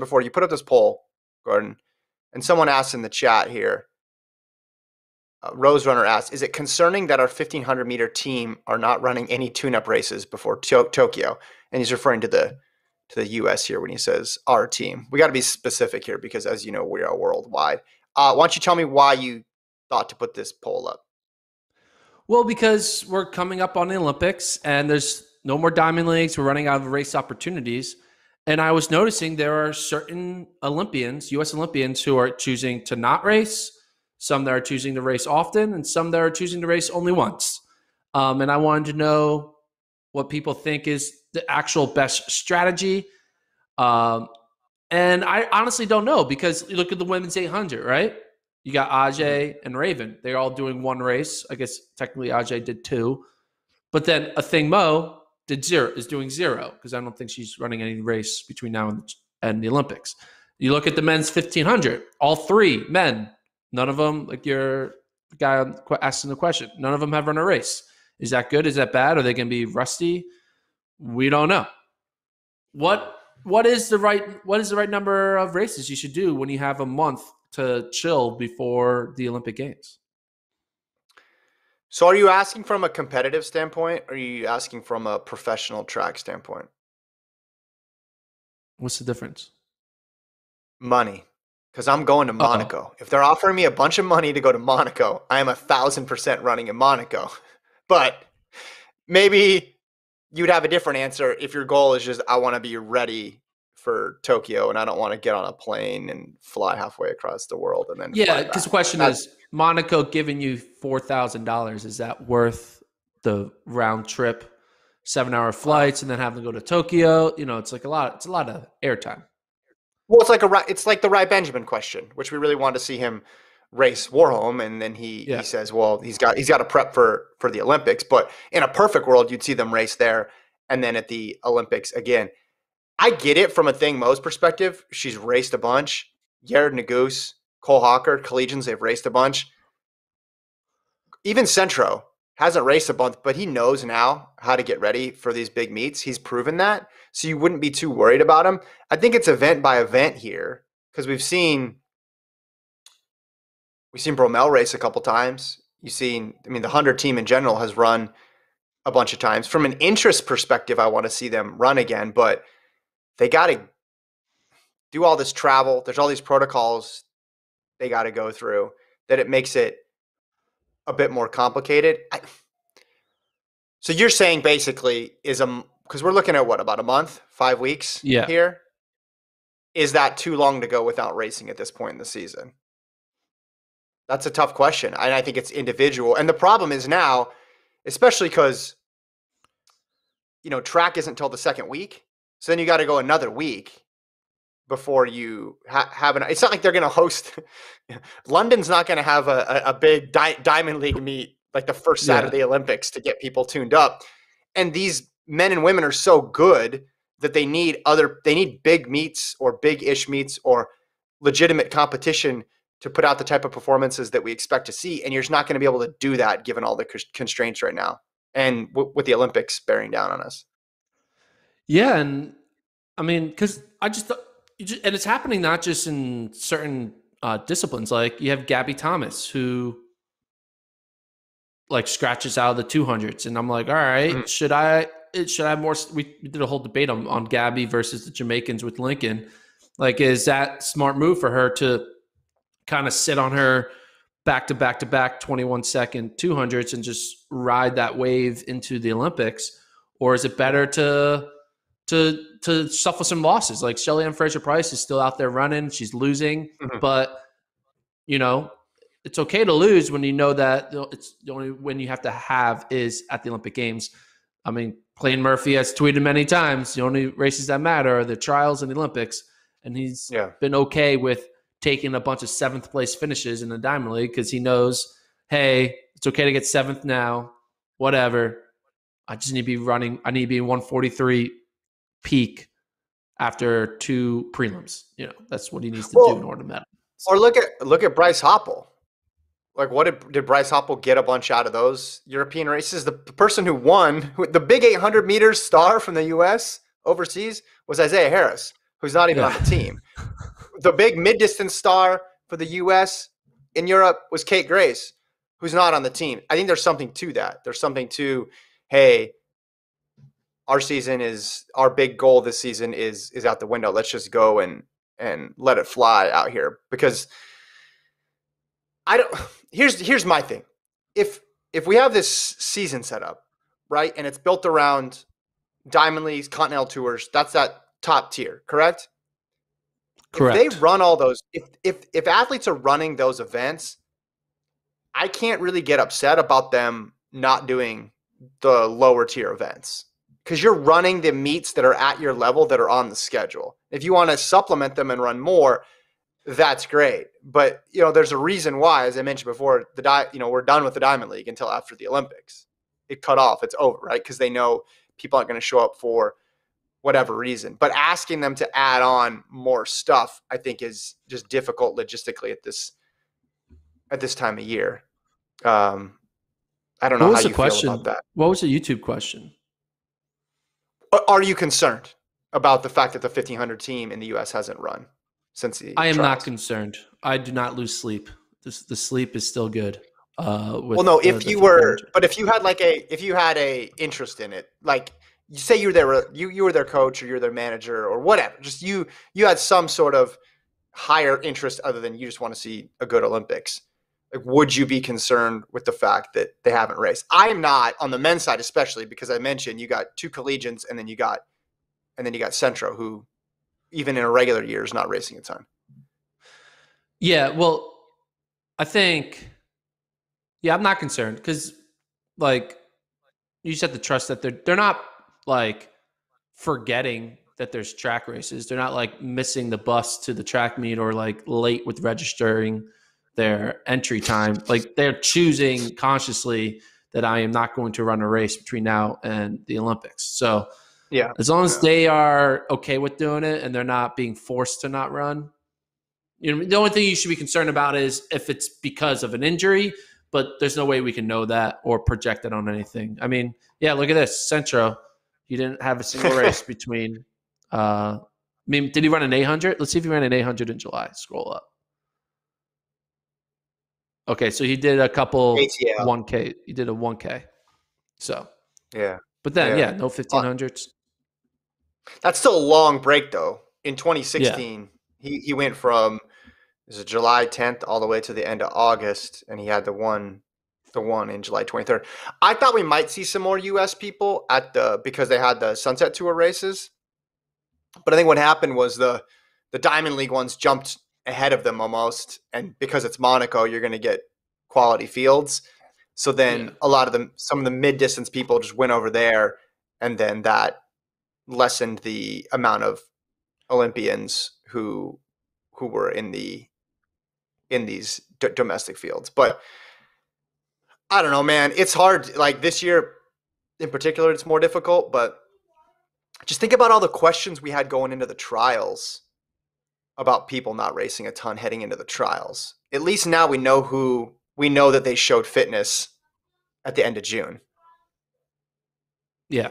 before you put up this poll, Gordon, and someone asked in the chat here. Uh, Rose Runner asked, "Is it concerning that our 1500 meter team are not running any tune-up races before to- Tokyo?" And he's referring to the to the U.S. here when he says our team. We got to be specific here because, as you know, we are worldwide. Uh, why don't you tell me why you thought to put this poll up? Well, because we're coming up on the Olympics and there's no more diamond leagues. We're running out of race opportunities. And I was noticing there are certain Olympians, US Olympians, who are choosing to not race, some that are choosing to race often, and some that are choosing to race only once. Um, and I wanted to know what people think is the actual best strategy. Um, and I honestly don't know because you look at the women's 800, right? You got Ajee and Raevyn. They're all doing one race. I guess technically Ajee did two. But then Athing Mu did zero is doing zero because I don't think she's running any race between now and the, and the Olympics. You look at the men's 1500, all three men, none of them, like your guy asking the question, none of them have run a race. Is that good? Is that bad? Are they going to be rusty? We don't know. What what is the right what is the right number of races you should do when you have a month to chill before the Olympic Games? So, are you asking from a competitive standpoint, or are you asking from a professional track standpoint? What's the difference? Money. Because I'm going to Monaco. Uh-oh. If they're offering me a bunch of money to go to Monaco, I am a thousand percent running in Monaco. But maybe you'd have a different answer if your goal is just I want to be ready for Tokyo and I don't want to get on a plane and fly halfway across the world and then yeah. Because the question That's, is Monaco giving you four thousand dollars is that worth the round trip, seven hour flights, and then having to go to Tokyo? You know, it's like a lot. It's a lot of airtime. Well, it's like a it's like the Rai Benjamin question, which we really want to see him race Warholm, and then he yeah. he says, well, he's got he's got to prep for for the Olympics. But in a perfect world, you'd see them race there, and then at the Olympics again. I get it from Athing Mu's perspective. She's raced a bunch. Yared Nuguse, Cole Hocker, collegians, they've raced a bunch. Even Centro hasn't raced a bunch, but he knows now how to get ready for these big meets. He's proven that. So you wouldn't be too worried about him. I think it's event by event here because we've seen we've seen Bromell race a couple times. You've seen, I mean, the hundred team in general has run a bunch of times. From an interest perspective, I want to see them run again, but they got to do all this travel. There's all these protocols they got to go through that it makes it a bit more complicated. I, so you're saying basically is a because we're looking at what about a month, five weeks yeah. here. Is that too long to go without racing at this point in the season? That's a tough question. And I think it's individual. And the problem is now, especially because you know, track isn't until the second week. So then you got to go another week before you ha- have an. It's not like they're going to host. London's not going to have a, a, a big di- Diamond League meet like the first Saturday yeah. Olympics to get people tuned up. And these men and women are so good that they need other. They need big meets or big ish meets or legitimate competition to put out the type of performances that we expect to see. And you're just not going to be able to do that given all the constraints right now and w- with the Olympics bearing down on us. Yeah, and I mean, because I just, just, and it's happening not just in certain uh, disciplines. Like you have Gabby Thomas who like scratches out of the two hundreds, and I'm like, all right, mm-hmm. should I? Should I have more? We, we did a whole debate on, on Gabby versus the Jamaicans with Lincoln. Like, is that smart move for her to kind of sit on her back to back to back 21 second 200s and just ride that wave into the Olympics? Or is it better to to to suffer some losses. Like Shelly Ann Fraser Pryce is still out there running. She's losing, mm-hmm. but you know, it's okay to lose when you know that it's the only win you have to have is at the Olympic Games. I mean, Clayton Murphy has tweeted many times the only races that matter are the trials and the Olympics. And he's yeah. been okay with taking a bunch of seventh place finishes in the Diamond League because he knows, hey, it's okay to get seventh now, whatever. I just need to be running. I need to be 143 peak after two prelims. You know, that's what he needs to well, do in order to medal. So. Or look at look at Bryce Hoppel. Like, what did did Bryce Hoppel get a bunch out of those European races? The person who won the big 800 meters star from the U.S. overseas was Isaiah Harris, who's not even Yeah. on the team. The big mid distance star for the U.S. in Europe was Kate Grace, who's not on the team. I think there's something to that. There's something to, hey, our season is our big goal this season is is out the window. Let's just go and and let it fly out here because I don't. Here's here's my thing. If if we have this season set up right and it's built around Diamond Leagues, Continental Tours, that's that top tier, correct? Correct. If they run all those, if if if athletes are running those events, I can't really get upset about them not doing the lower tier events because you're running the meets that are at your level that are on the schedule. If you want to supplement them and run more, that's great. But you know, there's a reason why, as I mentioned before, the di- you know we're done with the Diamond League until after the Olympics. It cut off. It's over, right? Because they know people aren't going to show up for whatever reason. But asking them to add on more stuff, I think, is just difficult logistically at this at this time of year. Um, I don't know What how was you the question? about that. What was the YouTube question? Are- Are you concerned about the fact that the 1500 team in the U.S. hasn't run since the? I am not concerned. I do not lose sleep. This, the sleep is still good. Uh, with well, no. the- If the you were, but if you had like a, if you had a interest in it, like you say you were their, you you were their coach or you're their manager or whatever, just you you had some sort of higher interest other than you just want to see a good Olympics. Like, would you be concerned with the fact that they haven't raced? I am not on the men's side, especially because I mentioned you got two collegians and then you got, and then you got Centro, who even in a regular year is not racing a ton. Yeah, well, I think, yeah, I'm not concerned because, like, you just have to trust that they're they're not like forgetting that there's track races. They're not like missing the bus to the track meet or like late with registering their entry time. Like they're choosing consciously that I am not going to run a race between now and the Olympics. So Yeah. as long as Yeah. they are okay with doing it and they're not being forced to not run, you know, the only thing you should be concerned about is if it's because of an injury, but there's no way we can know that or project it on anything. I mean, yeah, look at this. Centro, You didn't have a single race between uh I mean, did he run an 800? Let's see if he ran an 800 in July. Scroll up. Okay, so he did a couple ATL. 1K. He did a 1K. So, Yeah. but then Yeah. yeah, no 1500s. That's still a long break though. In 2016, he, he went from is it July 10th all the way to the end of August, and he had the one the one in July 23rd. I thought we might see some more US people at the because they had the Sunset Tour races. But I think what happened was the the Diamond League ones jumped ahead of them almost, and because it's Monaco, you're going to get quality fields. So then Yeah. a lot of them, some of the mid distance people just went over there, and then that lessened the amount of Olympians who who were in the in these d- domestic fields. But I don't know, man. It's hard. Like this year, in particular, it's more difficult. But just think about all the questions we had going into the trials about people not racing a ton heading into the trials. At least now we know who we know that they showed fitness at the end of June. Yeah.